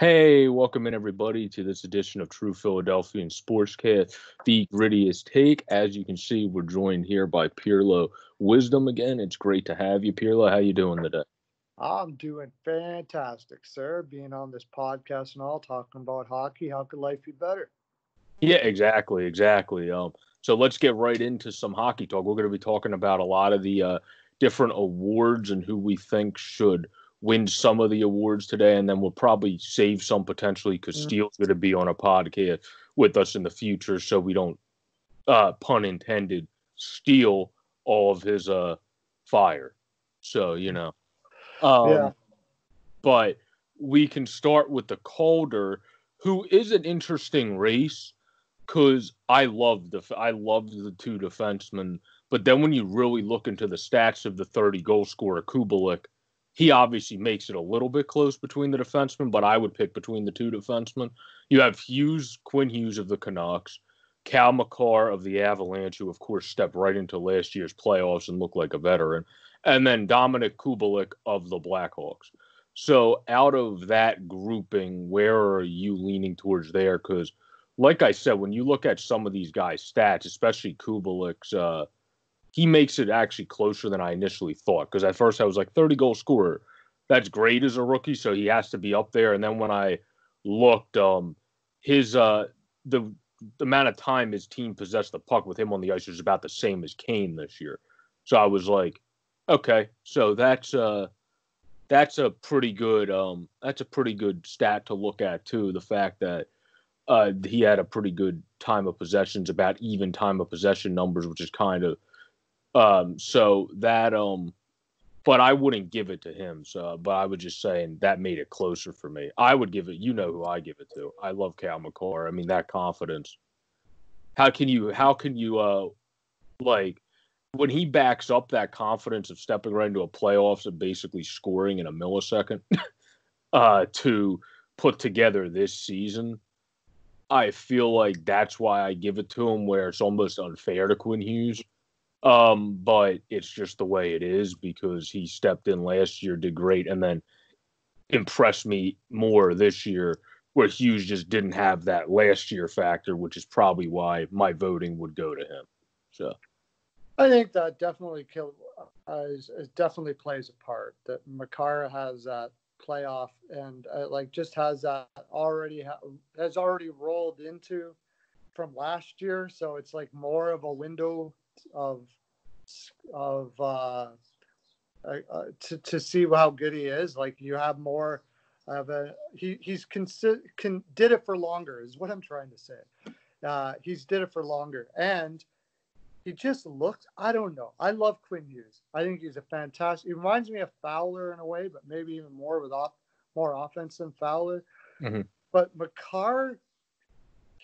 Hey, welcome in everybody to this edition of True Philadelphian Sportscast, the grittiest take. As you can see, we're joined here by Pearlo Wisdom again. It's great to have you, Pearlo. How you doing today? I'm doing fantastic, sir. Being on this podcast and all, talking about hockey. How could life be better? Yeah, exactly, exactly. Um, so let's get right into some hockey talk. We're going to be talking about a lot of the uh, different awards and who we think should – win some of the awards today, and then we'll probably save some potentially because mm. Steel's going to be on a podcast with us in the future, so we don't, uh, pun intended, steal all of his uh fire. So you know, um, yeah. But we can start with the Calder, who is an interesting race because I love the I love the two defensemen. But then when you really look into the stats of the 30 goal scorer Kubalik, he obviously makes it a little bit close between the defensemen, but I would pick between the two defensemen. You have Hughes, Quinn Hughes of the Canucks, Cale Makar of the Avalanche, who of course stepped right into last year's playoffs and looked like a veteran, and then Dominic Kubalik of the Blackhawks. So out of that grouping, where are you leaning towards there? Because, like I said, when you look at some of these guys' stats, especially Kubalik's uh, he makes it actually closer than I initially thought. Because at first I was like 30 goal scorer. That's great as a rookie, so he has to be up there. And then when I looked, um, his uh, the, the amount of time his team possessed the puck with him on the ice was about the same as Kane this year. So I was like, okay, so that's uh that's a pretty good um that's a pretty good stat to look at too. The fact that uh he had a pretty good time of possessions, about even time of possession numbers, which is kind of um, so that um, but I wouldn't give it to him. So, but I would just saying that made it closer for me. I would give it. You know who I give it to. I love Cale Makar. I mean that confidence. How can you? How can you? Uh, like when he backs up that confidence of stepping right into a playoffs and basically scoring in a millisecond, uh, to put together this season. I feel like that's why I give it to him, where it's almost unfair to Quinn Hughes um, but it's just the way it is because he stepped in last year, did great, and then impressed me more this year, where Hughes just didn't have that last year factor, which is probably why my voting would go to him. So I think that definitely kill, uh, is, is definitely plays a part. That Makara has that playoff and uh, like just has that already ha- has already rolled into from last year, so it's like more of a window of of uh, uh, uh, to to see how good he is. Like you have more of a he he's consi- can did it for longer is what I'm trying to say. Uh, he's did it for longer and he just looked. I don't know. I love Quinn Hughes. I think he's a fantastic. He reminds me of Fowler in a way, but maybe even more with off, more offense than Fowler. Mm-hmm. But Makar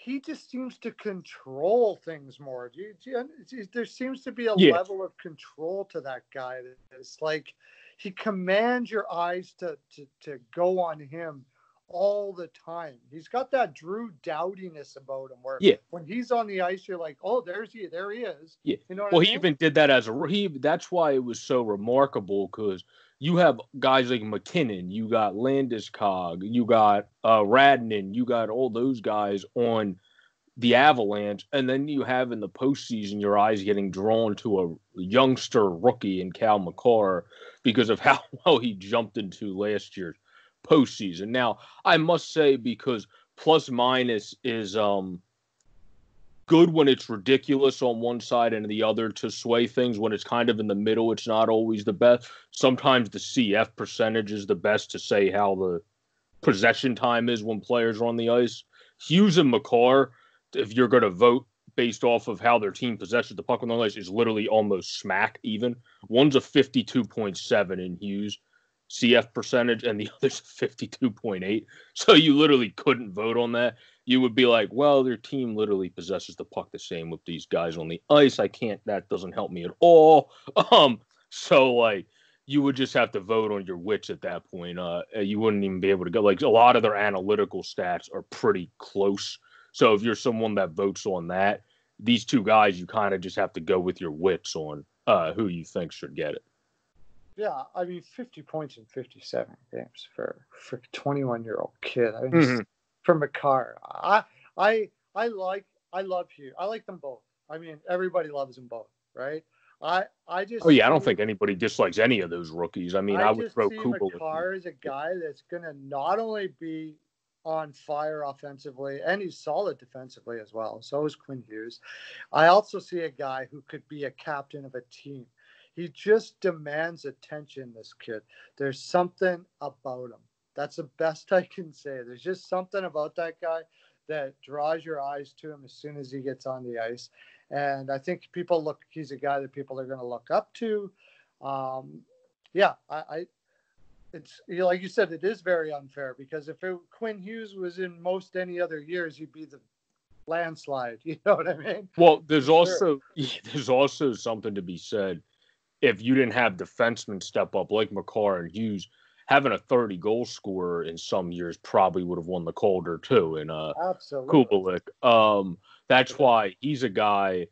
he just seems to control things more. Do you, do you, there seems to be a yeah. level of control to that guy it's like he commands your eyes to, to, to go on him all the time. He's got that Drew Doughtiness about him where yeah. when he's on the ice, you're like, oh, there's he, there he is. Yeah. You know well, I mean? he even did that as a he. That's why it was so remarkable because you have guys like MacKinnon, you got Landeskog, you got uh, Rantanen, you got all those guys on the Avalanche, and then you have in the postseason your eyes getting drawn to a youngster rookie in Cale Makar because of how well he jumped into last year's postseason. Now, I must say because plus minus is um good when it's ridiculous on one side and the other to sway things. When it's kind of in the middle, it's not always the best. Sometimes the CF percentage is the best to say how the possession time is when players are on the ice. Hughes and Makar, if you're going to vote based off of how their team possesses the puck on the ice, is literally almost smack even. One's a 52.7 in Hughes CF percentage, and the other's 52.8. So you literally couldn't vote on that you would be like, well, their team literally possesses the puck the same with these guys on the ice. I can't. That doesn't help me at all. Um, so like you would just have to vote on your wits at that point. Uh, you wouldn't even be able to go. Like a lot of their analytical stats are pretty close. So if you're someone that votes on that, these two guys, you kind of just have to go with your wits on uh, who you think should get it. Yeah, I mean, 50 points in 57 games for for 21 year old kid. I mean, mm-hmm. for Makar, I I I like I love Hugh. I like them both. I mean, everybody loves them both, right? I I just oh yeah, I don't think anybody dislikes any of those rookies. I mean, I, I would throw Cooper. Makar as a guy that's going to not only be on fire offensively and he's solid defensively as well. So is Quinn Hughes. I also see a guy who could be a captain of a team. He just demands attention, this kid. There's something about him. That's the best I can say. There's just something about that guy that draws your eyes to him as soon as he gets on the ice. And I think people look, he's a guy that people are going to look up to. Um, yeah, I, I it's you know, like you said, it is very unfair because if it, Quinn Hughes was in most any other years, he'd be the landslide. You know what I mean? Well, there's sure. also there's also something to be said. If you didn't have defensemen step up like Makar and Hughes, having a 30 goal scorer in some years probably would have won the Calder too. And uh, absolutely, Kubalik. Um, that's why he's a guy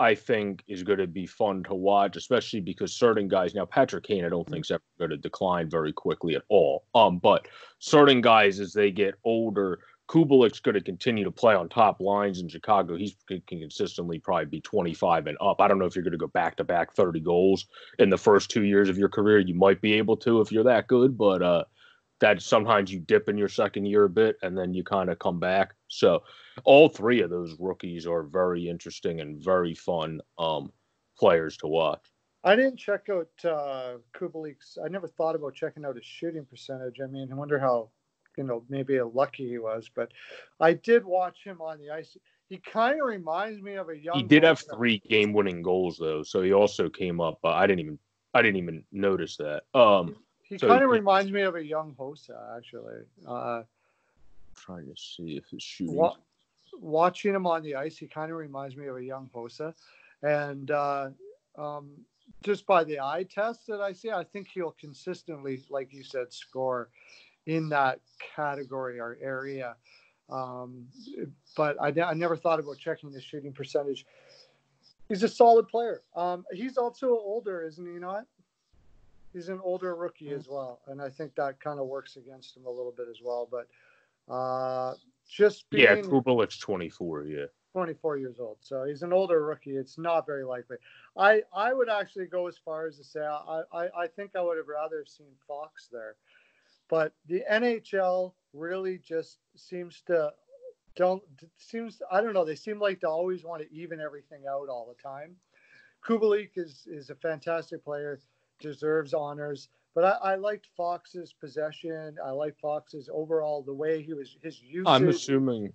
I think is going to be fun to watch, especially because certain guys now Patrick Kane I don't think is ever going to decline very quickly at all. Um, but certain guys as they get older, Kubalik's going to continue to play on top lines in Chicago. He's can consistently probably be 25 and up. I don't know if you're going to go back to back 30 goals in the first two years of your career. You might be able to if you're that good, but uh, that sometimes you dip in your second year a bit and then you kind of come back. So all three of those rookies are very interesting and very fun um, players to watch. I didn't check out uh, Kubalik's. I never thought about checking out his shooting percentage. I mean, I wonder how, you know, maybe how lucky he was. But I did watch him on the ice. He kind of reminds me of a young. He did have three game-winning goals though, so he also came up. Uh, I didn't even. I didn't even notice that. Um, he so kind of reminds me of a young Hossa, actually. Uh, trying to see if his shooting. Wa- watching him on the ice, he kind of reminds me of a young Hossa, and uh, um, just by the eye test that I see, I think he'll consistently, like you said, score in that category or area. Um, but I, I, never thought about checking the shooting percentage. He's a solid player. Um, he's also older, isn't he not? he's an older rookie mm-hmm. as well, and I think that kind of works against him a little bit as well. But uh, just being, yeah, Kubalik's 24, yeah. 24 years old, so he's an older rookie. It's not very likely. I I would actually go as far as to say I I, I think I would have rather seen Fox there, but the NHL really just seems to don't seems I don't know they seem like they always want to even everything out all the time. Kubalik is is a fantastic player deserves honors. But I, I liked Fox's possession. I like Fox's overall the way he was his use. I'm assuming.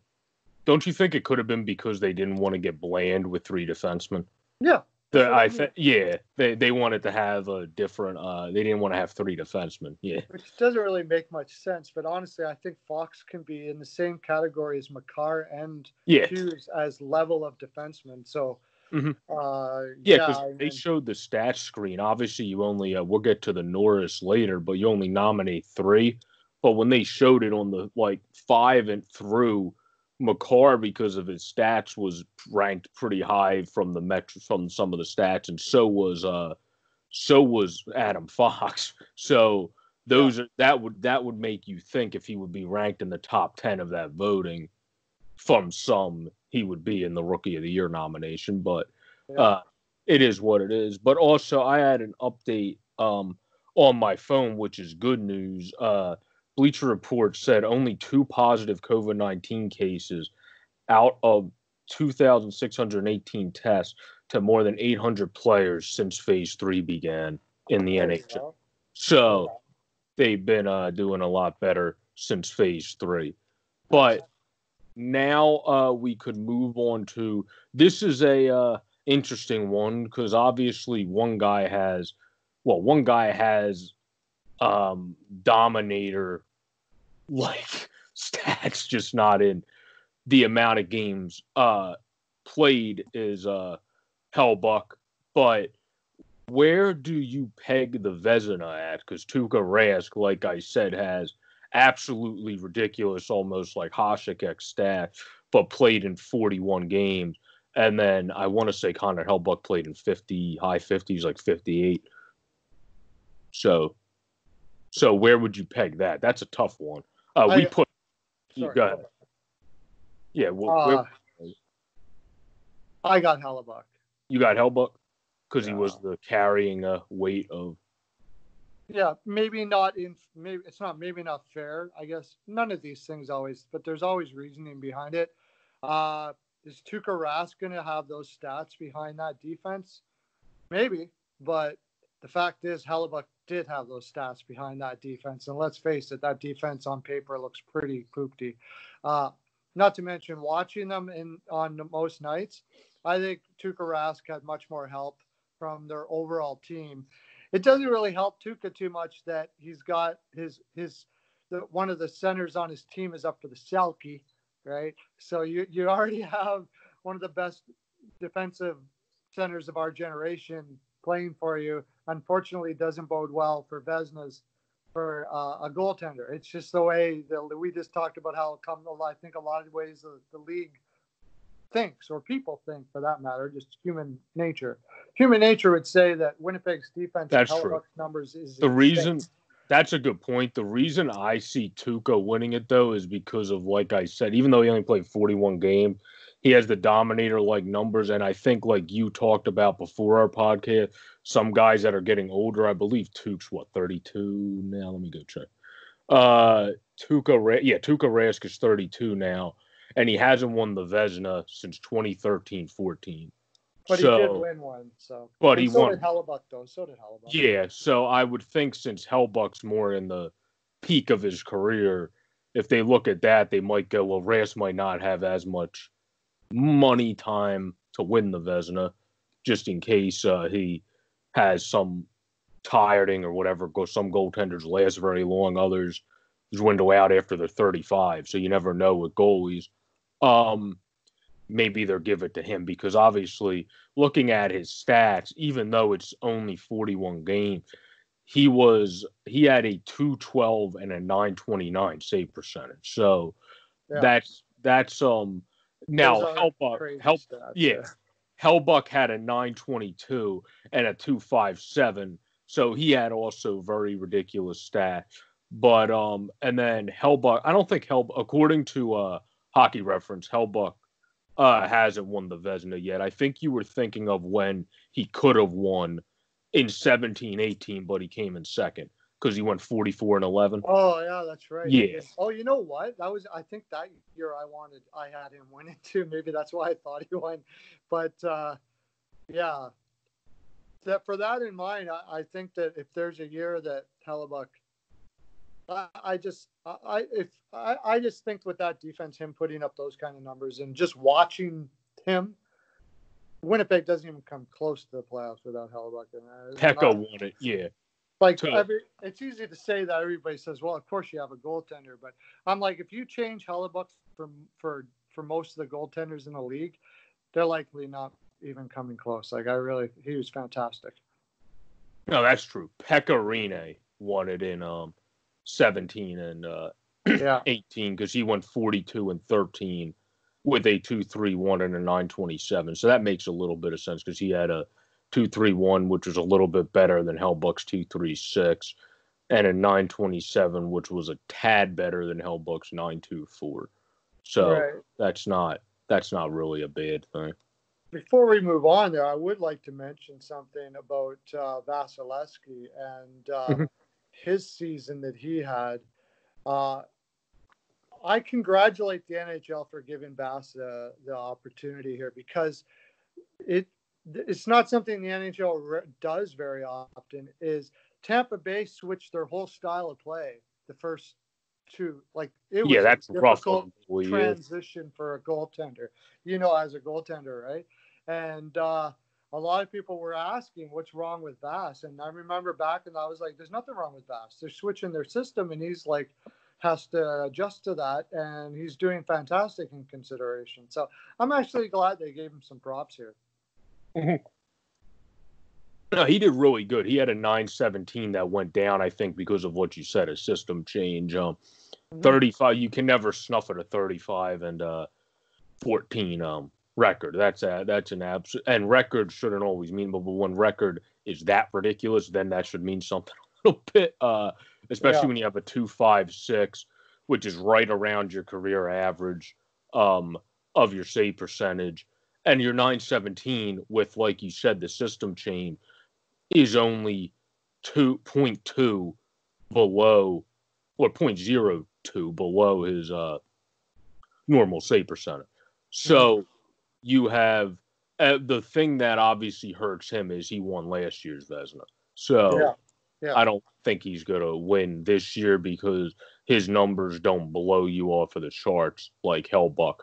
Don't you think it could have been because they didn't want to get bland with three defensemen? Yeah. The, I th- yeah, they they wanted to have a different. Uh, they didn't want to have three defensemen. Yeah, which doesn't really make much sense. But honestly, I think Fox can be in the same category as Makar and yeah. Hughes as level of defenseman. So Mm-hmm. Uh, yeah, because yeah, they showed the stats screen. Obviously, you only uh, we'll get to the Norris later, but you only nominate three. But when they showed it on the like five and through, Makar because of his stats was ranked pretty high from the metro from some of the stats, and so was uh so was Adam Fox. So those yeah. are, that would that would make you think if he would be ranked in the top ten of that voting from some he would be in the rookie of the year nomination, but yeah. uh, it is what it is. But also, I had an update um, on my phone, which is good news. Uh, Bleacher Report said only two positive COVID 19 cases out of 2,618 tests to more than 800 players since phase three began in the NHL. So they've been uh, doing a lot better since phase three. But now uh, we could move on to this is a uh, interesting one because obviously one guy has well one guy has um dominator like stats just not in the amount of games uh played is uh Hellebuyck but where do you peg the Vezina at? Because Tuukka Rask, like I said, has absolutely ridiculous, almost like Hasek stat, but played in 41 games. And then I want to say Connor Hellebuyck played in 50, high 50s, like 58. So, so where would you peg that? That's a tough one. Uh, we I- put. Sorry, go ahead. Yeah, well, Uh, I got Hellebuyck. you got Hellebuyck because he was the carrying uh, weight of. Yeah, maybe not in maybe it's not maybe not fair. I guess none of these things always, but there's always reasoning behind it. Uh, is Tuukka Rask going to have those stats behind that defense? Maybe, but the fact is, Hellebuyck did have those stats behind that defense, and let's face it, that defense on paper looks pretty poopty. Uh, not to mention watching them in on most nights, I think Tuukka Rask had much more help from their overall team it doesn't really help Tuukka too much that he's got his his the, one of the centers on his team is up for the Selke, right? So you you already have one of the best defensive centers of our generation playing for you. Unfortunately, it doesn't bode well for Vezina's for uh, a goaltender. It's just the way that we just talked about how come. I think a lot of ways the, the league thinks or people think for that matter, just human nature. Human nature would say that Winnipeg's defense That's and true. Numbers is The reason that's a good point. The reason I see Tuukka winning it though is because of like I said, even though he only played 41 games, he has the dominator like numbers, and I think like you talked about before our podcast, some guys that are getting older. I believe Tuke's what 32 now. Let me go check. Uh, Tuukka, Ra- yeah, Tuukka Rask is 32 now, and he hasn't won the Vezina since 2013-14. But so, he did win one, so. But And he so won. did Hellebuyck, though. So did Hellebuyck. Yeah, so I would think since Hellebuyck's more in the peak of his career, if they look at that, they might go, well, Rask might not have as much money time to win the Vezina, just in case uh, he has some tiring or whatever. Go some goaltenders last very long, others just window out after they're 35. So you never know with goalies. Um, maybe they'll give it to him because obviously looking at his stats, even though it's only 41 games, he was he had a 212 and a 929 save percentage. So Yeah. that's that's um now Hellebuyck Hell, stats, yeah. Hellebuyck had a 922 and a 257. So he had also very ridiculous stats. But um and then Hellebuyck, I don't think Hell according to uh hockey reference, Hellebuyck uh hasn't won the Vezina yet. I think you were thinking of when he could have won in 17 18, but he came in second because he went 44 and 11. Oh yeah, that's right. Yeah. Oh, you know what? That was I think that year I wanted I had him win it too. Maybe that's why I thought he won. But uh, yeah, that for that in mind, I, I think that if there's a year that Hellebuyck, I, I just I if I, I just think with that defense, him putting up those kind of numbers and just watching him. Winnipeg doesn't even come close to the playoffs without Hellebuyck. Pekka won it. Yeah. Like every, it's easy to say that everybody says, "Well, of course you have a goaltender," but I'm like, if you change Hellebuyck for for for most of the goaltenders in the league, they're likely not even coming close. Like I really, he was fantastic. No, that's true. Pekka Rinne won it in um 17 and uh Yeah, 18 because he went 42 and 13 with a 231 and a 927. So that makes a little bit of sense because he had a 231, which was a little bit better than Hellebuyck's 236, and a 927, which was a tad better than Hellebuyck's 924. So right. that's not that's not really a bad thing. Before we move on, there, I would like to mention something about uh, Vasilevskiy and uh, Mhm. his season that he had. Uh, I congratulate the NHL for giving Bass the, the opportunity here because it it's not something the NHL re- does very often. Is Tampa Bay switched their whole style of play the first two like it was Yeah, that's a difficult year. transition for a goaltender, you know, as a goaltender, right? And uh, a lot of people were asking what's wrong with Bass. And I remember back and I was like, there's nothing wrong with Bass. They're switching their system and he's like, has to adjust to that. And he's doing fantastic in consideration. So I'm actually glad they gave him some props here. No, he did really good. He had a 917 that went down, I think, because of what you said, a system change. Um, Mhm. 35, you can never snuff at a 35 and uh 14 um record. That's a that's an absolute and record shouldn't always mean, but when record is that ridiculous, then that should mean something. A little bit, uh, especially yeah. when you have a two five six, which is right around your career average um, of your save percentage, and your nine seventeen with, like you said, the system chain is only two point two below or 0.02 below his uh, normal save percentage. So mm-hmm. you have uh, the thing that obviously hurts him is he won last year's Vezina. So yeah. Yeah. I don't think he's going to win this year because his numbers don't blow you off of the charts like Hellebuyck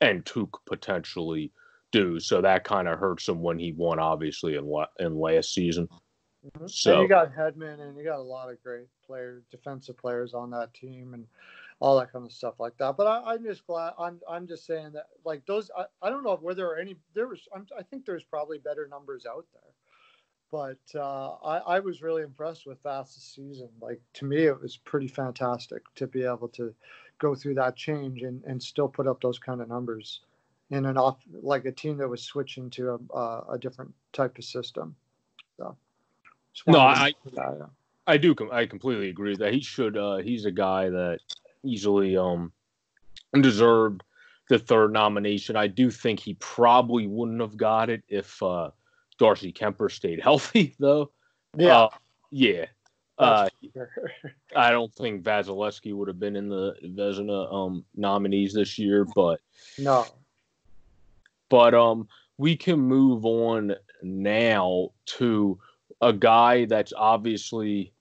and Took potentially do. So that kind of hurts him when he won, obviously, in, la- in last season. Mm-hmm. So and you got Hedman, and you got a lot of great players, defensive players on that team, and all that kind of stuff like that. But I, am just glad. I'm I'm just saying that like those. I, I don't know where there are any. There was. I'm, i think there's probably better numbers out there. But uh, I, I was really impressed with Vass's season. Like to me, it was pretty fantastic to be able to go through that change and, and still put up those kind of numbers in an off like a team that was switching to a, a different type of system. So. No, I, I do. I completely agree that he should. Uh, he's a guy that easily um deserved the third nomination. I do think he probably wouldn't have got it if uh, Darcy Kuemper stayed healthy, though. Yeah, uh, yeah. Uh, I don't think Vasilevskiy would have been in the Vezina um, nominees this year, but no. But um, we can move on now to a guy that's obviously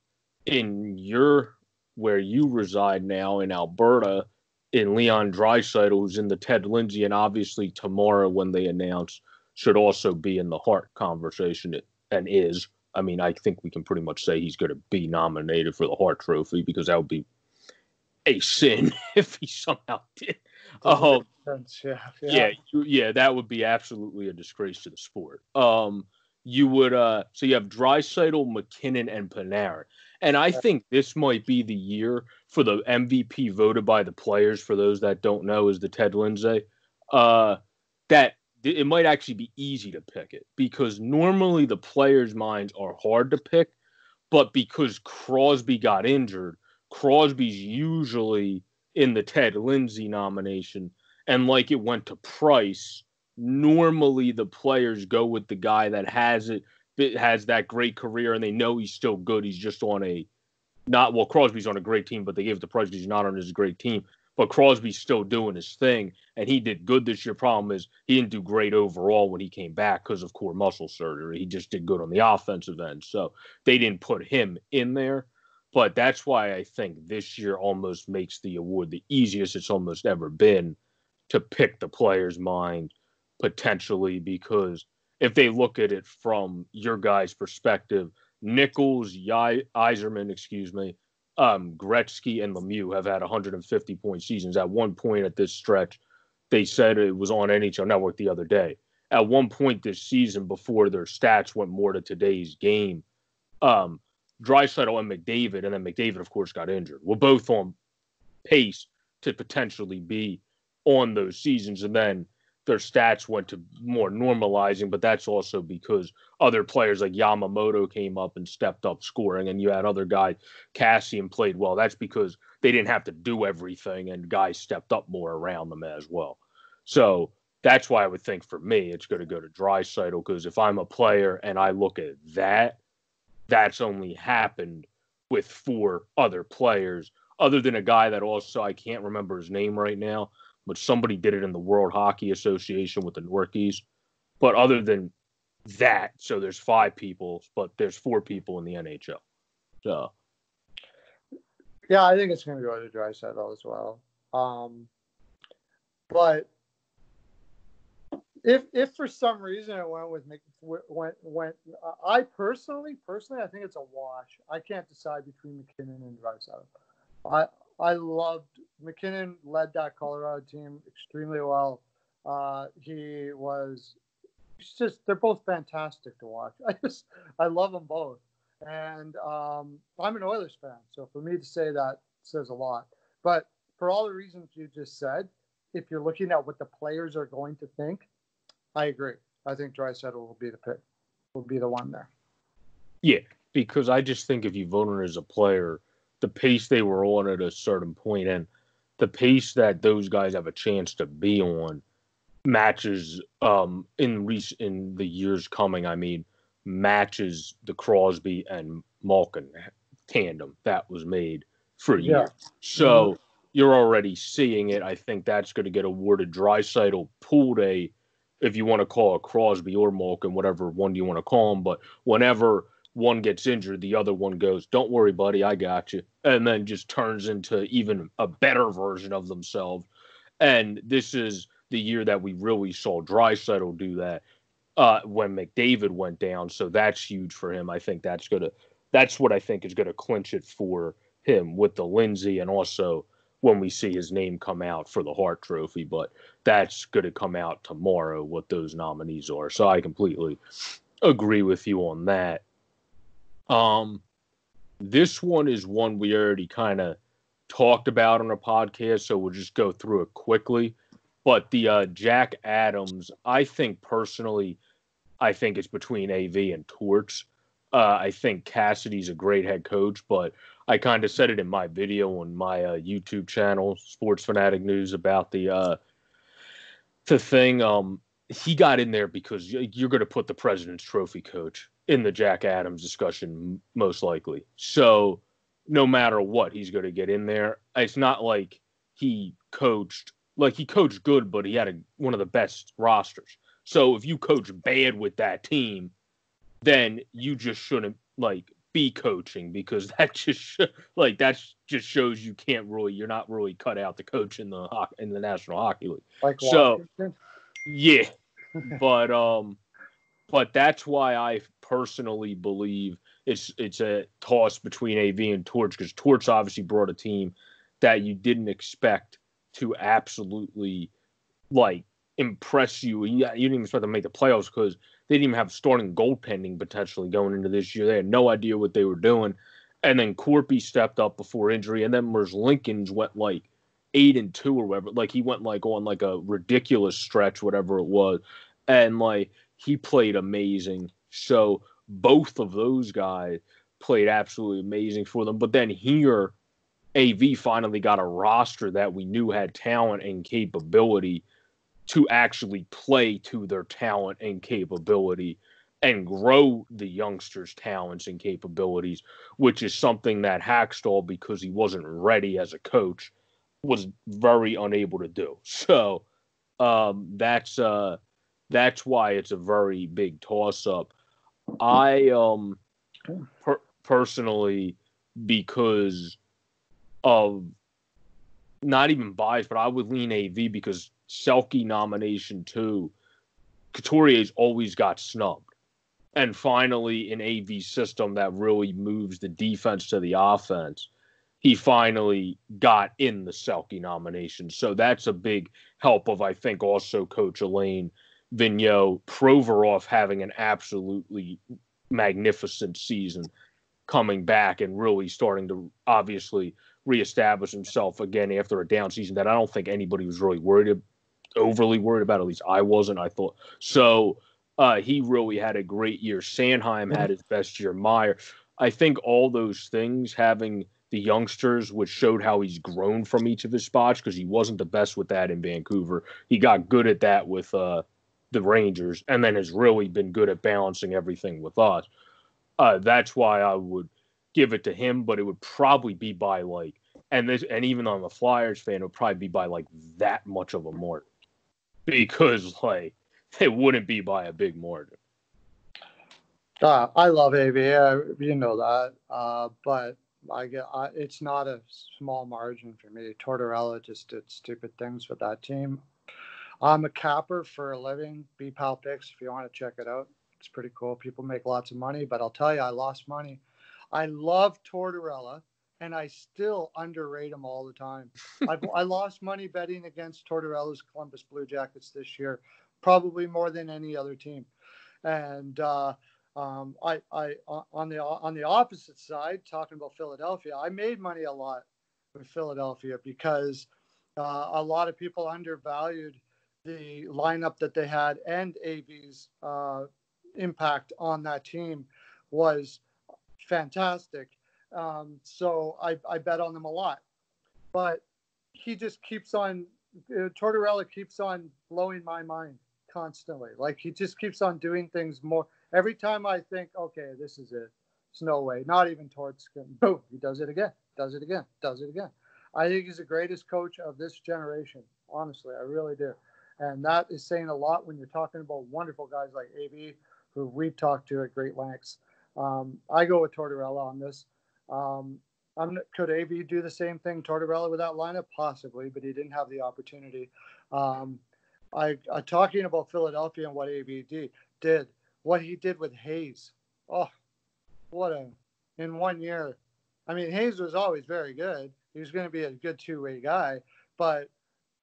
in your where you reside now in Alberta, in Leon Draisaitl, who's in the Ted Lindsay, and obviously tomorrow when they announce should also be in the Hart conversation and is. I mean, I think we can pretty much say he's going to be nominated for the Hart Trophy because that would be a sin if he somehow did. Um, yeah, yeah, yeah, yeah, that would be absolutely a disgrace to the sport. Um, you would uh so you have Draisaitl, MacKinnon, and Panarin. And I think this might be the year for the MVP voted by the players. For those that don't know, is the Ted Lindsay. Uh, that it might actually be easy to pick it because normally the players' minds are hard to pick, but because Crosby got injured, Crosby's usually in the Ted Lindsay nomination, and like it went to Price normally the players go with the guy that has it has that great career and they know he's still good. He's just on a not well, Crosby's on a great team, but they gave it to Price because he's not on his great team. But Crosby's still doing his thing, and he did good this year. Problem is, he didn't do great overall when he came back because of core muscle surgery. He just did good on the offensive end, so they didn't put him in there. But that's why I think this year almost makes the award the easiest it's almost ever been to pick the player's mind potentially because if they look at it from your guys' perspective, Nicholls, y- Yzerman, excuse me, um, Gretzky, and Lemieux have had 150 point seasons. At one point at this stretch, they said it was on NHL Network the other day. At one point this season, before their stats went more to today's game, um, Draisaitl and McDavid, and then McDavid, of course, got injured. We're both on pace to potentially be on those seasons. And then their stats went to more normalizing, but that's also because other players like Yamamoto came up and stepped up scoring, and you had other guys, Kassian played well. That's because they didn't have to do everything, and guys stepped up more around them as well. So that's why I would think for me, it's going to go to Draisaitl because if I'm a player and I look at that, that's only happened with four other players, other than a guy that also I can't remember his name right now but somebody did it in the World Hockey Association with the Nordiques. But other than that, so there's five people, but there's four people in the NHL. So, yeah, I think it's going to go to Draisaitl as well. Um, but if if for some reason it went with went went, I personally personally I think it's a wash. I can't decide between MacKinnon and Draisaitl. I I loved MacKinnon led that Colorado team extremely well. Uh, he was just they're both fantastic to watch. I just I love them both, and um, I'm an Oilers fan, so for me to say that says a lot. But for all the reasons you just said, if you're looking at what the players are going to think, I agree. I think Draisaitl will be the pick, will be the one there. Yeah, because I just think if you vote on as a player, the pace they were on at a certain point and the pace that those guys have a chance to be on matches um in recent in the years coming, I mean, matches the Crosby and Malkin tandem that was made for years. Yeah. So mm-hmm. you're already seeing it. I think that's going to get awarded. Draisaitl pulled a, if you want to call it Crosby or Malkin, whatever one you want to call them, but whenever one gets injured, the other one goes, "Don't worry, buddy, I got you," and then just turns into even a better version of themselves. And this is the year that we really saw Draisaitl do that uh, when McDavid went down. So that's huge for him. I think that's gonna that's what I think is gonna clinch it for him with the Lindsay and also when we see his name come out for the Hart Trophy. But that's going to come out tomorrow what those nominees are. So I completely agree with you on that. Um, this one is one we already kind of talked about on a podcast, so we'll just go through it quickly. But the uh, Jack Adams, I think personally, I think it's between AV and Torts. Uh, I think Cassidy's a great head coach, but I kind of said it in my video on my uh, YouTube channel, Sports Phanatic News, about the uh, the thing. Um, he got in there because you're going to put the President's Trophy coach in the Jack Adams discussion, most likely. So no matter what, he's going to get in there. It's not like he coached like he coached good, but he had a, one of the best rosters. So if you coach bad with that team, then you just shouldn't like be coaching because that just like that just shows you can't really you're not really cut out to coach in the in the National Hockey League. Like so, yeah, but um, but that's why I personally believe it's it's a toss between AV and Torts because Torts obviously brought a team that you didn't expect to absolutely like impress you. You, you didn't even expect to make the playoffs because they didn't even have starting goaltending potentially going into this year. They had no idea what they were doing. And then Korpi stepped up before injury, and then Merzlikins went like eight and two or whatever. Like he went like on like a ridiculous stretch, whatever it was, and like he played amazing. So both of those guys played absolutely amazing for them. But then here, AV finally got a roster that we knew had talent and capability to actually play to their talent and capability and grow the youngsters' talents and capabilities, which is something that Hakstol, because he wasn't ready as a coach, was very unable to do. So um, that's uh, that's why it's a very big toss up. I um per- personally because of not even bias, but I would lean AV because Selke nomination too. Couturier's always got snubbed. And finally, an AV system that really moves the defense to the offense, he finally got in the Selke nomination. So that's a big help of, I think, also Coach Alain Vigneault, Provorov having an absolutely magnificent season coming back and really starting to obviously reestablish himself again after a down season that I don't think anybody was really worried overly worried about. At least I wasn't. I thought so. Uh, he really had a great year. Sanheim had his best year. Meier. I think all those things having the youngsters, which showed how he's grown from each of his spots because he wasn't the best with that in Vancouver. He got good at that with uh, the Rangers, and then has really been good at balancing everything with us. Uh, that's why I would give it to him, but it would probably be by like, and this, and even on the Flyers fan, it would probably be by like that much of a margin because like it wouldn't be by a big margin. Uh, I love AV, you know that, uh, but I get I, it's not a small margin for me. Tortorella just did stupid things with that team. I'm a capper for a living. B-Pal picks if you want to check it out. It's pretty cool. People make lots of money, but I'll tell you, I lost money. I love Tortorella, and I still underrate him all the time. I lost money betting against Tortorella's Columbus Blue Jackets this year, probably more than any other team. And uh, um, I, I, on the on the opposite side, talking about Philadelphia, I made money a lot with Philadelphia because uh, a lot of people undervalued the lineup that they had and AV's uh, impact on that team was fantastic. Um, so I, I bet on them a lot. But he just keeps on, uh, Tortorella keeps on blowing my mind constantly. Like he just keeps on doing things more. Every time I think, okay, this is it, it's no way, not even towards, boom, he does it again, does it again, does it again. I think he's the greatest coach of this generation. Honestly, I really do. And that is saying a lot when you're talking about wonderful guys like AV, who we've talked to at great lengths. Um, I go with Tortorella on this. Um, I'm, could AV do the same thing, Tortorella, with that lineup? Possibly, but he didn't have the opportunity. Um, I, I talking about Philadelphia and what AV did, what he did with Hayes. Oh, what a in one year. I mean, Hayes was always very good. He was going to be a good two-way guy, but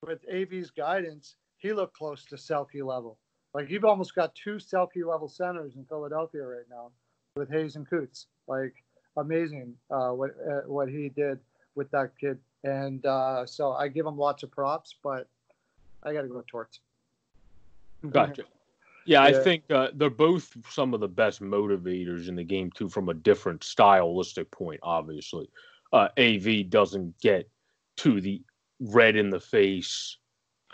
with AV's guidance, he looked close to Selke level. Like you've almost got two Selke level centers in Philadelphia right now with Hayes and Coots. Like amazing uh, what uh, what he did with that kid, and uh, so I give him lots of props, but I got to go Torts. Gotcha. Yeah, I think uh, they're both some of the best motivators in the game too, from a different stylistic point. Obviously, uh, AV doesn't get to the red in the face,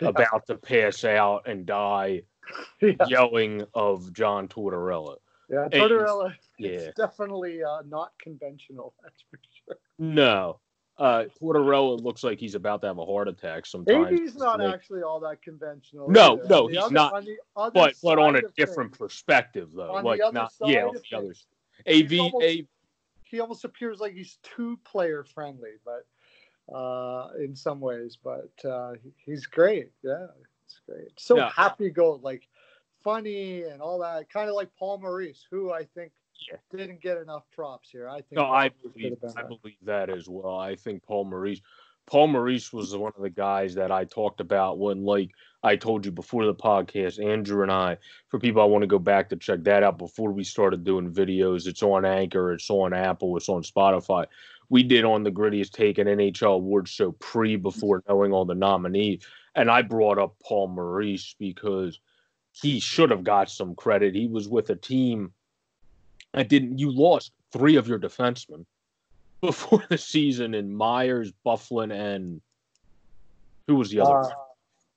yeah. about to pass out and die, yeah. yelling of John Tortorella. Yeah, Tortorella. yeah, definitely uh, not conventional. That's for sure. No, uh, Tortorella looks like he's about to have a heart attack sometimes. he's not like, actually all that conventional. No, either. no, he's other, not. but but on a different things, perspective, though. like not yeah, on the others. AV, almost, A, he almost appears like he's too player friendly, but uh, in some ways. But uh, he's great. Yeah, it's great. So yeah. happy go like funny and all that. Kind of like Paul Maurice, who I think yeah. didn't get enough props here. I think. No, I believe I believe that as well. I think Paul Maurice. Paul Maurice was one of the guys that I talked about when, like I told you before the podcast, Andrew and I, for people I want to go back to check that out before we started doing videos, it's on Anchor, it's on Apple, it's on Spotify. We did on the grittiest take an NHL award show pre before knowing all the nominees. And I brought up Paul Maurice because he should have got some credit. He was with a team I didn't. You lost three of your defensemen before the season in Myers, Byfuglien, and who was the other?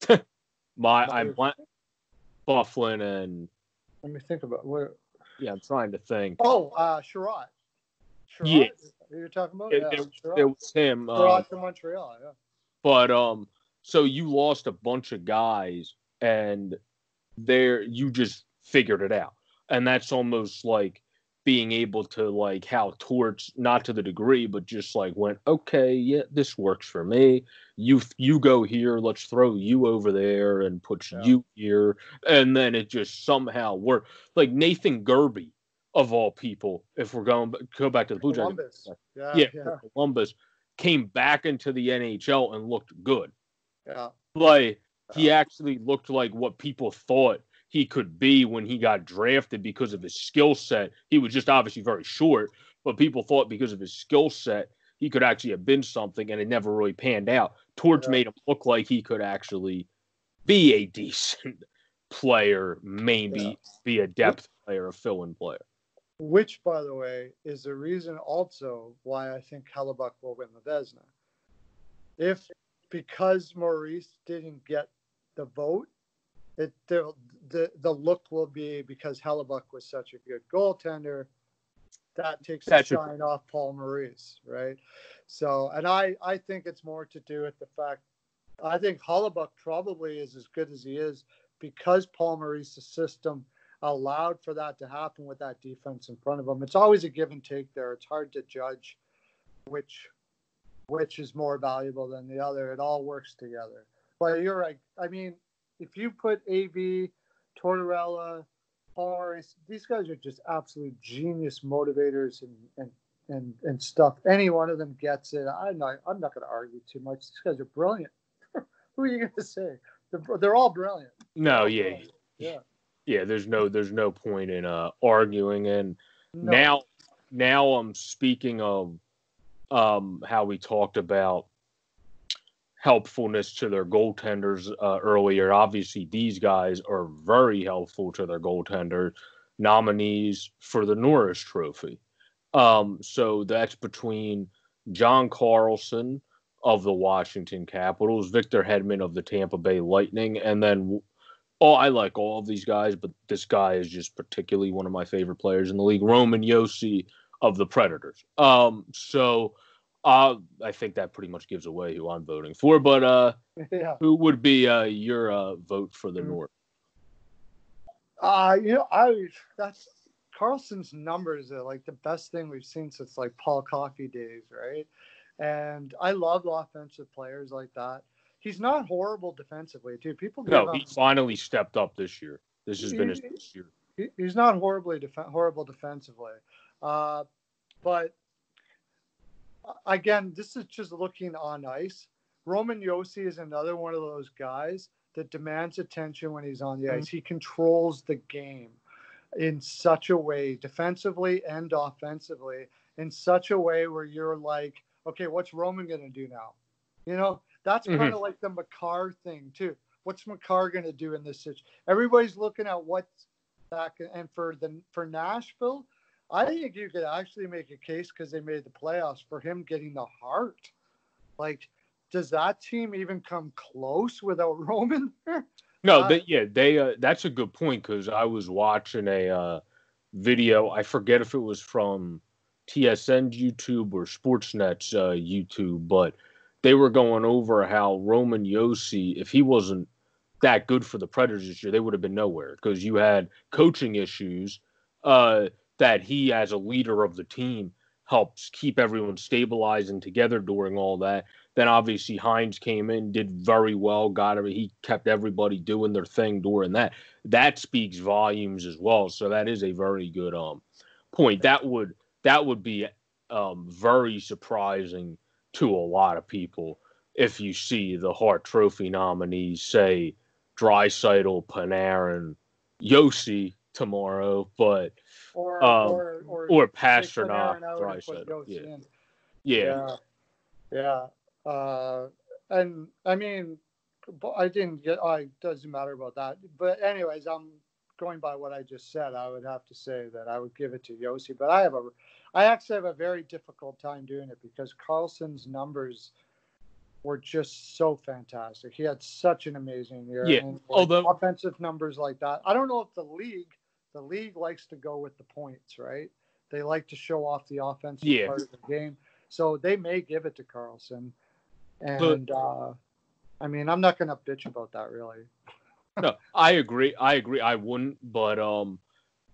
Uh, My I went Byfuglien and. Let me think about where. Yeah, I'm trying to think. Oh, uh, Chiarot. Yeah, you're talking about. It, yeah, it, it was him. Chiarot uh, from Montreal. Yeah. But um, so you lost a bunch of guys, and there you just figured it out, and that's almost like being able to like how Torts not to the degree, but just like went, okay, yeah, this works for me. You you go here, let's throw you over there and put yeah. you here, and then it just somehow worked. Like Nathan Gerbe, of all people, if we're going go back to the Blue Jackets, yeah, yeah, yeah, Columbus came back into the NHL and looked good. Yeah, like he actually looked like what people thought he could be when he got drafted because of his skill set. He was just obviously very short, but people thought because of his skill set, he could actually have been something, and it never really panned out. Torts yeah. made him look like he could actually be a decent player, maybe yeah. be a depth player, a fill-in player. Which, by the way, is the reason also why I think Hellebuyck will win the Vezina. If because Maurice didn't get the vote, it the, the the look will be because Hellebuyck was such a good goaltender. That takes the shine off Paul Maurice, right? So, and I I think it's more to do with the fact I think Hellebuyck probably is as good as he is because Paul Maurice's system allowed for that to happen with that defense in front of him. It's always a give and take there. It's hard to judge which which is more valuable than the other. It all works together. But you're right. I mean, if you put AV, Tortorella, Maurice, these guys are just absolute genius motivators and and and and stuff. Any one of them gets it. I'm not I'm not going to argue too much. These guys are brilliant. Who are you going to say? They're, they're all brilliant. No, yeah, brilliant. yeah, yeah. There's no there's no point in uh arguing. And no. now now I'm speaking of um how we talked about helpfulness to their goaltenders uh, earlier. Obviously, these guys are very helpful to their goaltender nominees for the Norris Trophy. Um, so that's between John Carlson of the Washington Capitals, Victor Hedman of the Tampa Bay Lightning, and then oh, I like all of these guys, but this guy is just particularly one of my favorite players in the league, Roman Josi of the Predators. Um, so uh, I think that pretty much gives away who I'm voting for. But uh, yeah. who would be uh, your uh, vote for the mm-hmm. Norris? Uh, you know, I that's Carlson's numbers are like the best thing we've seen since like Paul Coffey days, right? And I love offensive players like that. He's not horrible defensively, too. People no, he finally stepped up this year. This has he, been his year. he's not horribly def- horrible defensively, uh, but again, this is just looking on ice. Roman Josi is another one of those guys that demands attention when he's on the ice. Mm-hmm. He controls the game in such a way, defensively and offensively, in such a way where you're like, okay, what's Roman going to do now? You know, that's mm-hmm. kind of like the Makar thing too. What's Makar going to do in this situation? Everybody's looking at what's back, and for the for Nashville, I think you could actually make a case because they made the playoffs for him getting the Hart. Like, does that team even come close without Roman? no, uh, they, yeah, they. Uh, that's a good point because I was watching a uh, video. I forget if it was from TSN YouTube or Sportsnet's uh, YouTube, but they were going over how Roman Josi, if he wasn't that good for the Predators this year, they would have been nowhere because you had coaching issues. Uh, that he, as a leader of the team, helps keep everyone stabilized and together during all that. Then obviously Hynes came in, did very well, got him. He kept everybody doing their thing during that. That speaks volumes as well. So that is a very good um point. That would that would be um very surprising to a lot of people if you see the Hart Trophy nominees say Draisaitl, Panarin, Josi tomorrow, but or um, or, or, or Pastrnak, yeah. yeah, yeah, yeah. Uh, and I mean, I didn't get. I doesn't matter about that. But anyways, I'm going by what I just said. I would have to say that I would give it to Josi, but I have a, I actually have a very difficult time doing it because Carlson's numbers were just so fantastic. He had such an amazing year. Yeah. And, like, Although offensive numbers like that, I don't know if the league the league likes to go with the points, right? They like to show off the offensive yeah. part of the game. So they may give it to Carlson. And but, uh, I mean, I'm not going to bitch about that really. no, I agree. I agree. I wouldn't, but um,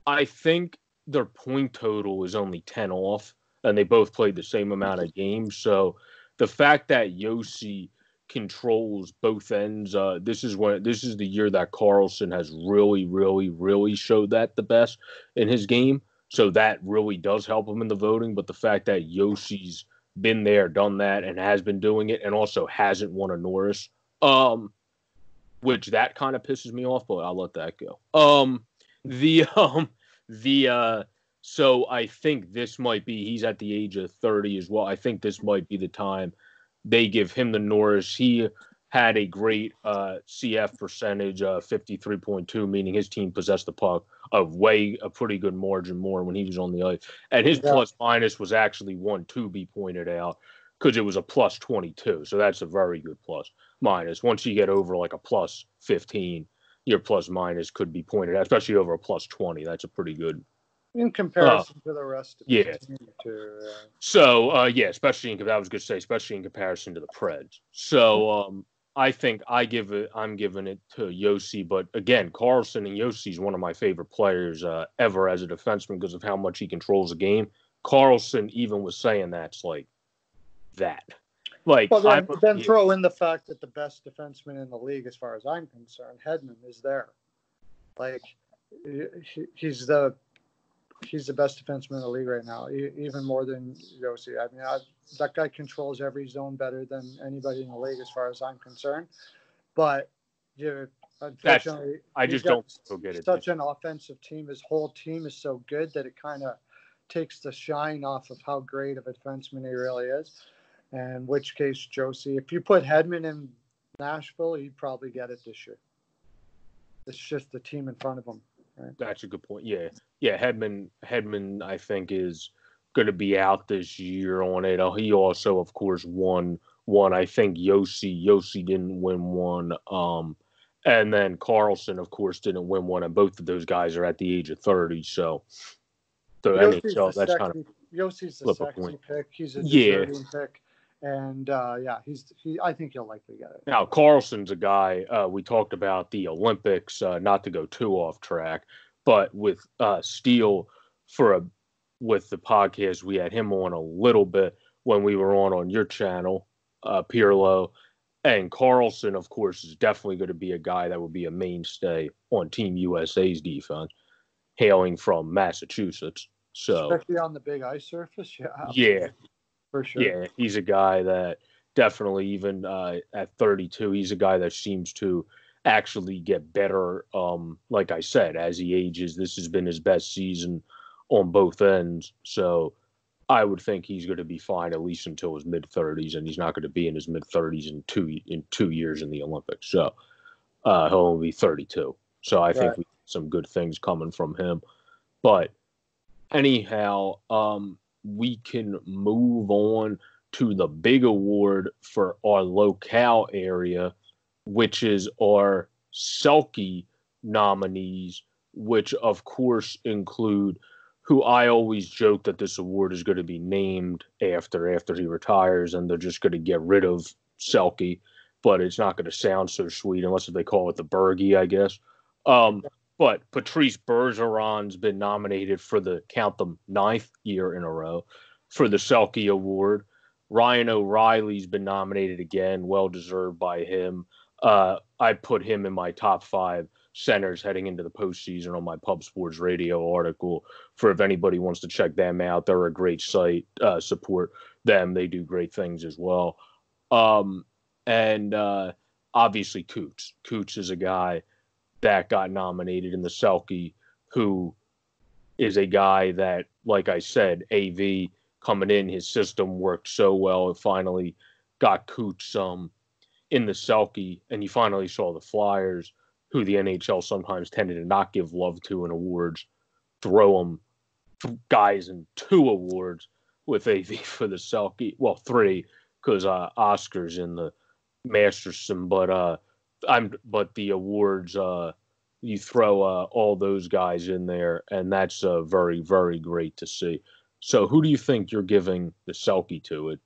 I think their point total is only 10 off, and they both played the same amount of games. So the fact that Josi controls both ends. Uh, this is when this is the year that Carlson has really, really, really showed that the best in his game. So that really does help him in the voting. But the fact that Josi's been there, done that, and has been doing it, and also hasn't won a Norris, um, which that kind of pisses me off. But I'll let that go. Um, the um, the uh, so I think this might be he's at the age of thirty as well. I think this might be the time they give him the Norris. He had a great uh, CF percentage, uh, 53.2, meaning his team possessed the puck of way a pretty good margin more when he was on the ice. And his yeah. plus minus was actually one to be pointed out because it was a plus 22. So that's a very good plus minus. Once you get over like a plus 15, your plus minus could be pointed out, especially over a plus 20. That's a pretty good in comparison uh, to the rest of yeah. the team So uh, yeah, especially in I was going to say, especially in comparison to the Preds. So um, I think I give it. I'm giving it to Josi, but again, Carlson and Josi is one of my favorite players uh, ever as a defenseman because of how much he controls the game. Carlson even was saying that's like that. Like well, then, then throw in the fact that the best defenseman in the league, as far as I'm concerned, Hedman is there. Like he, he's the he's the best defenseman in the league right now, even more than Josi. I mean, I, that guy controls every zone better than anybody in the league, as far as I'm concerned. But you, unfortunately, That's, I just don't so get it. Such an offensive team. His whole team is so good that it kind of takes the shine off of how great of a defenseman he really is. And in which case, Josi, if you put Hedman in Nashville, he'd probably get it this year. It's just the team in front of him. Right? That's a good point. Yeah, yeah. Hedman, Hedman, I think is going to be out this year on it. Uh, he also, of course, won one. I think Josi Josi didn't win one. Um, and then Carlson, of course, didn't win one. And both of those guys are at the age of thirty. So Josi's NHL, that's kind of Josi's the sexy point. pick. He's a Yeah. pick, and uh, yeah, he's he. I think he'll likely get it. Now, Carlson's a guy uh, we talked about the Olympics, uh, not to go too off track, but with uh, Steel for a with the podcast, we had him on a little bit when we were on on your channel, uh, Pearlo, and Carlson, of course, is definitely going to be a guy that would be a mainstay on Team USA's defense, hailing from Massachusetts. So Especially on the big ice surface. Yeah. yeah, For sure. yeah, he's a guy that definitely, even uh, at 32, he's a guy that seems to actually get better. Um, like I said, as he ages, this has been his best season on both ends. So I would think he's going to be fine at least until his mid 30s, and he's not going to be in his mid 30s in two in two years in the Olympics. So uh, he'll only be 32. So I think Right. we some good things coming from him. But anyhow, um, we can move on to the big award for our locale area, which is our Selke nominees, which of course include who I always joke that this award is going to be named after after he retires, and they're just going to get rid of Selke, but it's not going to sound so sweet unless they call it the Bergie, I guess. Um, but Patrice Bergeron's been nominated for the count them ninth year in a row for the Selke Award. Ryan O'Reilly's been nominated again, well deserved by him. Uh, I put him in my top five centers heading into the postseason on my Pub Sports Radio article. For if anybody wants to check them out, they're a great site. Uh, support them; they do great things as well. Um, and uh, obviously, Coots. Coots is a guy that got nominated in the Selke, who is a guy that, like I said, AV coming in, his system worked so well. It finally got Coots um, in the Selke, and you finally saw the Flyers, who the NHL sometimes tended to not give love to in awards, throw them guys in two awards with AV for the Selke. Well, three because uh, Oskar's in the Masterton, but uh, I'm but the awards uh, you throw uh, all those guys in there, and that's uh, very very great to see. So, who do you think you're giving the Selke to? It,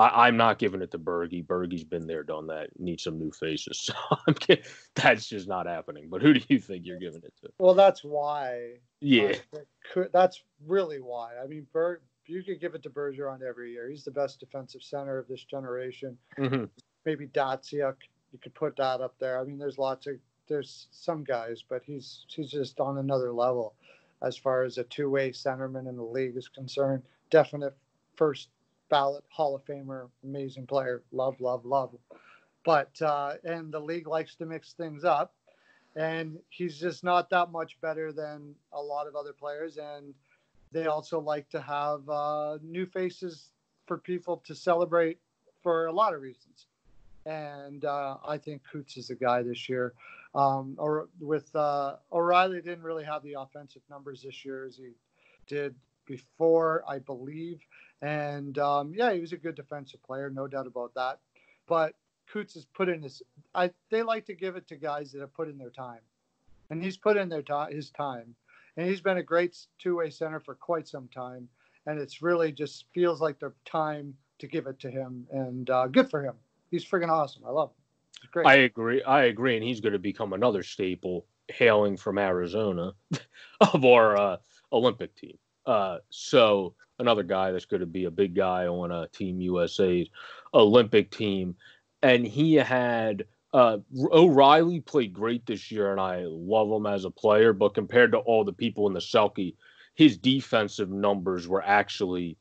I, I'm not giving it to Bergie. Bergie's been there, done that. Need some new faces. So I'm kidding. that's just not happening. But who do you think you're giving it to? Well, that's why. Yeah, could- that's really why. I mean, Ber, you could give it to Bergeron every year. He's the best defensive center of this generation. hmm Maybe Datsyuk, you could put that up there. I mean, there's lots of there's some guys, but he's he's just on another level as far as a two-way centerman in the league is concerned. Definite first ballot Hall of Famer, amazing player. Love, love, love. But uh, and the league likes to mix things up, and he's just not that much better than a lot of other players. And they also like to have uh, new faces for people to celebrate for a lot of reasons. And uh, I think Coots is a guy this year. Um, or with uh, O'Reilly didn't really have the offensive numbers this year as he did before, I believe. And um, yeah, he was a good defensive player, no doubt about that. But Coots has put in his. I they like to give it to guys that have put in their time, and he's put in their time, his time, and he's been a great two-way center for quite some time. And it's really just feels like the time to give it to him, and uh, good for him. He's friggin' awesome. I love him. Great. I agree. I agree, and he's going to become another staple, hailing from Arizona, of our uh, Olympic team. Uh, so another guy that's going to be a big guy on a Team USA's Olympic team, and he had uh, O'Reilly played great this year, and I love him as a player. But compared to all the people in the Selke, his defensive numbers were actually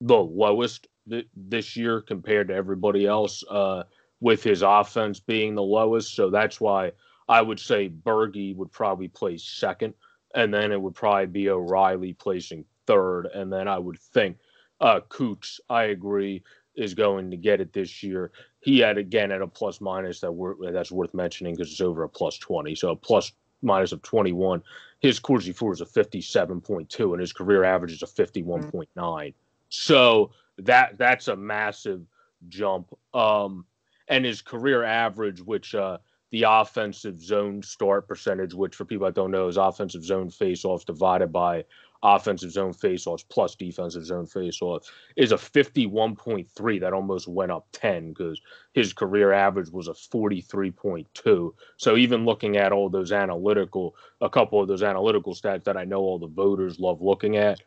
the lowest th- this year compared to everybody else. Uh, with his offense being the lowest. So that's why I would say Bergie would probably play second, and then it would probably be O'Reilly placing third, and then I would think uh, Coots, I agree, is going to get it this year. He had again at a plus minus that wor- that's worth mentioning because it's over a plus twenty, so a plus minus of 21. His Corsi For is a 57.2, and his career average is a 51.9. So that that's a massive jump. Um, and his career average, which uh, the offensive zone start percentage, which for people that don't know is offensive zone faceoffs divided by offensive zone faceoffs plus defensive zone faceoffs, is a 51.3. That almost went up 10 because his career average was a 43.2. So even looking at all those analytical, a couple of those analytical stats that I know all the voters love looking at,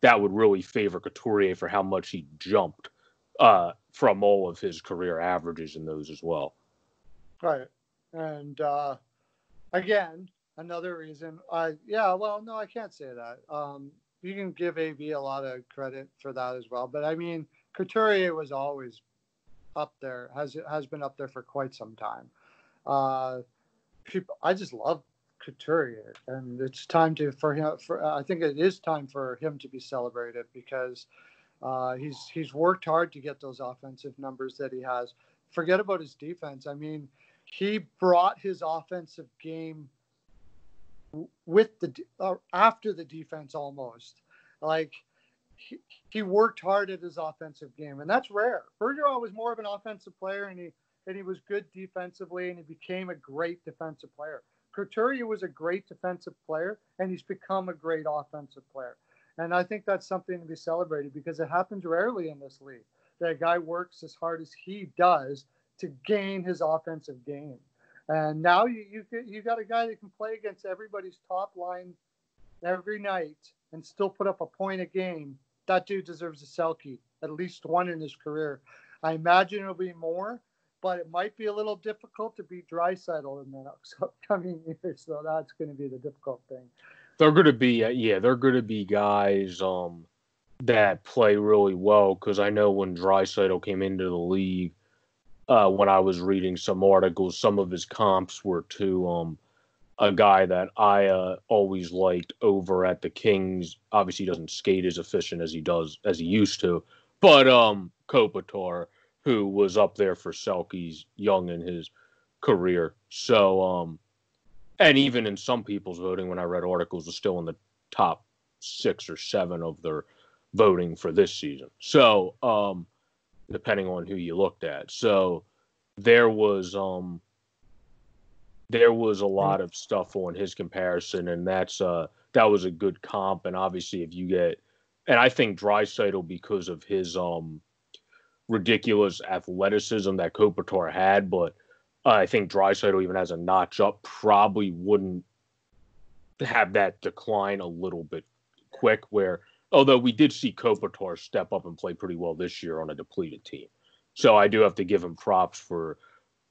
that would really favor Couturier for how much he jumped uh, from all of his career averages in those as well. Right. And uh, again, another reason I yeah, well, no, I can't say that. Um, you can give AV a lot of credit for that as well, but I mean, Couturier was always up there, has has been up there for quite some time. Uh, people, I just love Couturier, and it's time to for him. For I think it is time for him to be celebrated because uh, he's he's worked hard to get those offensive numbers that he has. Forget about his defense. I mean, he brought his offensive game with the uh, after the defense almost. Like he, he worked hard at his offensive game and that's rare. Bergeron was more of an offensive player and he and he was good defensively and he became a great defensive player. Couturier was a great defensive player and he's become a great offensive player. And i think that's something to be celebrated because it happens rarely in this league that a guy works as hard as he does to gain his offensive game and now you you you got a guy that can play against everybody's top line every night and still put up a point a game. That dude deserves a Selke, at least one in his career. I imagine it'll be more, but it might be a little difficult to beat Draisaitl in the upcoming years. So that's going to be the difficult thing. They're going to be, uh, yeah, they're going to be guys um, that play really well because I know when Draisaitl came into the league, uh, when I was reading some articles, some of his comps were to um, a guy that I uh, always liked over at the Kings. Obviously, he doesn't skate as efficient as he does as he used to, but um, Kopitar, who was up there for Selke's young in his career. So, um, and even in some people's voting, when I read articles, was still in the top six or seven of their voting for this season. So, um, depending on who you looked at. So there was um there was a lot of stuff on his comparison, and that's uh that was a good comp. And obviously, if you get, and I think Draisaitl because of his um ridiculous athleticism that Kopitar had, but I think Draisaitl even has a notch up, probably wouldn't have that decline a little bit quick. Where although we did see Kopitar step up and play pretty well this year on a depleted team. So I do have to give him props for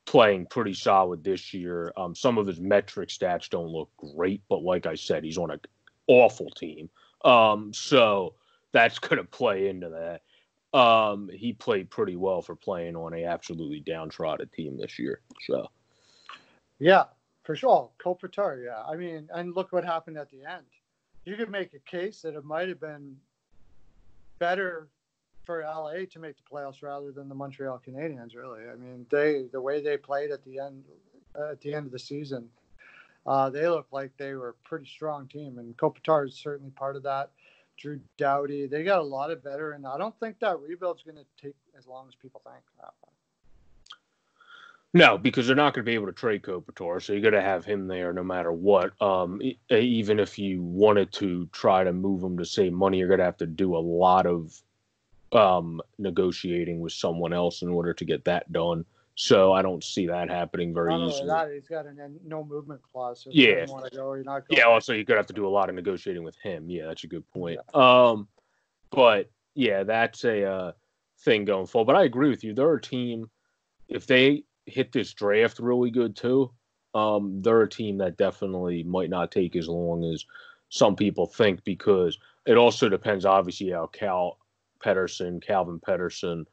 playing pretty solid this year. Um, some of his metric stats don't look great, but like I said, he's on an awful team. Um, so that's going to play into that. Um, he played pretty well for playing on a absolutely downtrodden team this year. So, yeah, for sure, Kopitar. Yeah, I mean, and look what happened at the end you could make a case that it might have been better for LA to make the playoffs rather than the Montreal Canadiens. Really, I mean, they the way they played at the end uh, at the end of the season, uh, they looked like they were a pretty strong team, and Kopitar is certainly part of that. Drew Doughty, they got a lot of veteran. I don't think that rebuild's going to take as long as people think. No, because they're not going to be able to trade Kopitar, so you're going to have him there no matter what. Um, even if you wanted to try to move him to save money, you're going to have to do a lot of um, negotiating with someone else in order to get that done. So I don't see that happening very Not easily. That, he's got a no movement clause. So yeah. Go, yeah. Also, you're gonna have to do a lot of negotiating with him. Yeah, that's a good point. Yeah. Um, but yeah, that's a uh, thing going forward. But I agree with you. They're a team. If they hit this draft really good too. Um, they're a team that definitely might not take as long as some people think because it also depends, obviously, how Cal Petersen, Calvin Petersen,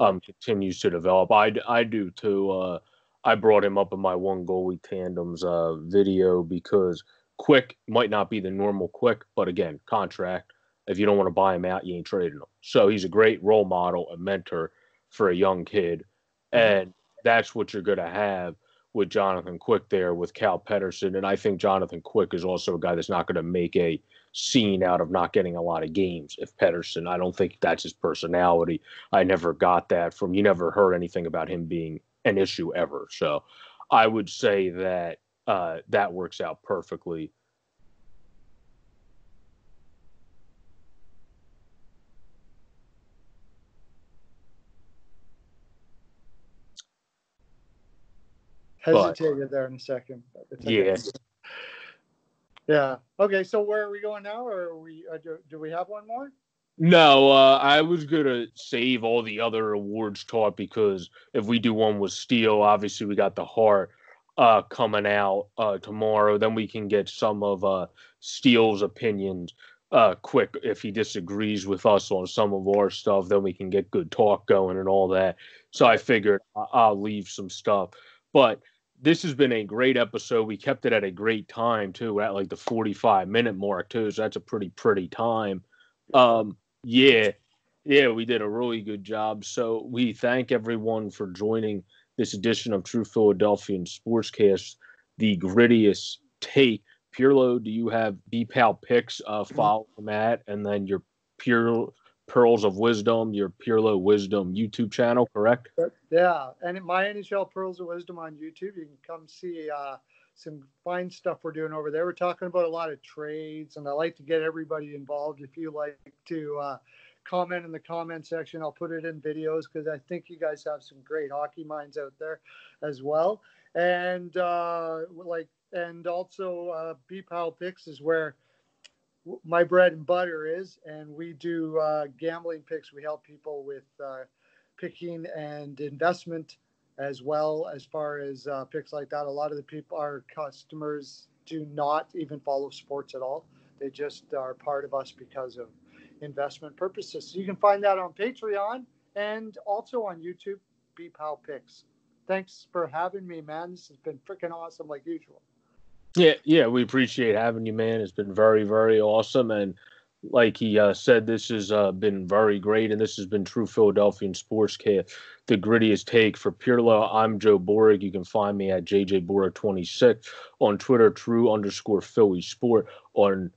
um, continues to develop. I, I do too. Uh, I brought him up in my one goalie tandems uh, video because Quick might not be the normal Quick, but again, contract. If you don't want to buy him out, you ain't trading him. So he's a great role model, a mentor for a young kid, mm-hmm. and that's what you're going to have with Jonathan Quick there with Cal Petersen. And I think Jonathan Quick is also a guy that's not going to make a scene out of not getting a lot of games. If Petersen, I don't think that's his personality. I never got that from you, never heard anything about him being an issue ever. So I would say that uh, that works out perfectly. Hesitated but, there in a second. Yeah. Yeah. Okay. So where are we going now, or we uh, do, do we have one more? No, uh, I was gonna save all the other awards talk because if we do one with Steel, obviously we got the Hart uh, coming out uh, tomorrow. Then we can get some of uh, Steel's opinions uh, quick. If he disagrees with us on some of our stuff, then we can get good talk going and all that. So I figured I'll leave some stuff, but this has been a great episode. We kept it at a great time too, at like the 45 minute mark too. So that's a pretty pretty time. Um, yeah, yeah, we did a really good job. So we thank everyone for joining this edition of True Philadelphian Sportscast, the grittiest take. Pearlo, do you have BPAL picks? Uh, mm-hmm. follow Matt, and then your pure Pearls of Wisdom, your Pearlo Wisdom YouTube channel, correct? Yeah, and my NHL Pearls of Wisdom on YouTube. You can come see uh, some fine stuff we're doing over there. We're talking about a lot of trades, and I like to get everybody involved. If you like to uh, comment in the comment section, I'll put it in videos because I think you guys have some great hockey minds out there as well. And uh, like, and also uh, BPAL Picks is where my bread and butter is, and we do uh, gambling picks. We help people with uh, picking and investment as well as far as uh, picks like that. A lot of the people, our customers, do not even follow sports at all. They just are part of us because of investment purposes. So you can find that on Patreon and also on YouTube, BPAL Picks. Thanks for having me, man. This has been freaking awesome, like usual. Yeah, yeah, we appreciate having you, man. It's been very, very awesome, and like he uh, said, this has uh, been very great, and this has been True Philadelphian Sportscast, the grittiest take for Pearlo. I'm Joe Borg. You can find me at JJBorg26 on Twitter, True underscore Philly Sport on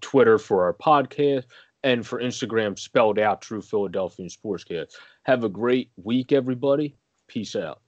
Twitter for our podcast, and for Instagram, spelled out True Philadelphian Sportscast. Have a great week, everybody. Peace out.